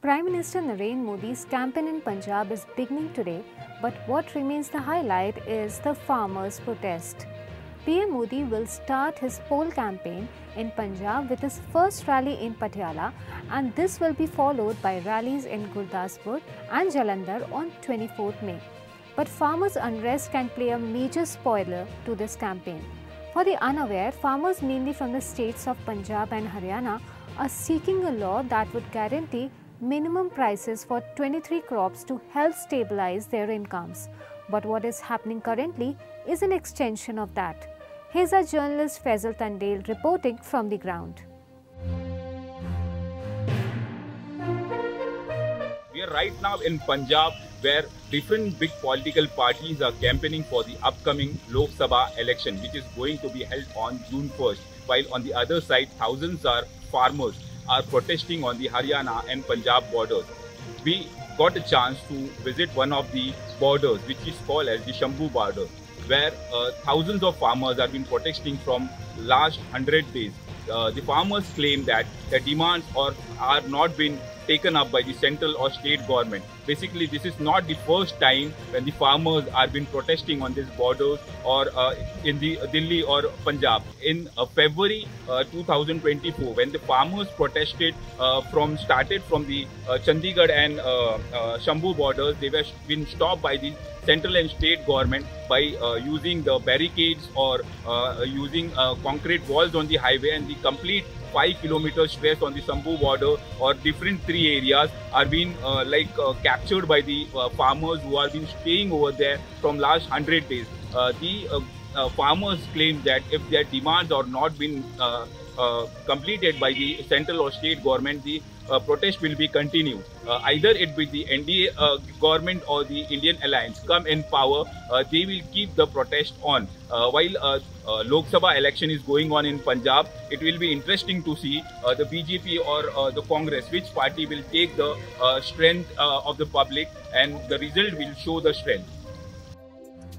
Prime Minister Narendra Modi's campaign in Punjab is beginning today, but what remains the highlight is the farmers' protest. PM Modi will start his poll campaign in Punjab with his first rally in Patiala, and this will be followed by rallies in Gurdaspur and Jalandhar on 24th May. But farmers' unrest can play a major spoiler to this campaign. For the unaware, farmers mainly from the states of Punjab and Haryana are seeking a law that would guarantee minimum prices for 23 crops to help stabilize their incomes. But what is happening currently is an extension of that. Here's our journalist Faisal Tandel reporting from the ground. We are right now in Punjab where different big political parties are campaigning for the upcoming Lok Sabha election which is going to be held on June 1st while on the other side thousands are farmers are protesting on the Haryana and Punjab borders. We got a chance to visit one of the borders, which is called as the Shambhu border, where uh, thousands of farmers have been protesting from last 100 days. Uh, the farmers claim that their demands are, are not being taken up by the central or state government. Basically, this is not the first time when the farmers have been protesting on these borders or uh, in the Delhi or Punjab. In uh, February uh, 2024, when the farmers protested uh, from started from the uh, Chandigarh and uh, Shambhu borders, they were been stopped by the central and state government by uh, using the barricades or uh, using uh, concrete walls on the highway and the complete 5 kilometers stretch on the Shambhu border or different three areas are being uh, like uh, captured by the uh, farmers who have been staying over there from last 100 days. the Uh, farmers claim that if their demands are not been uh, uh, completed by the central or state government, the uh, protest will be continued. Uh, either it be the NDA uh, government or the Indian alliance come in power, they will keep the protest on. while Lok Sabha election is going on in Punjab, it will be interesting to see the BJP or the Congress, which party will take the strength of the public and the result will show the strength.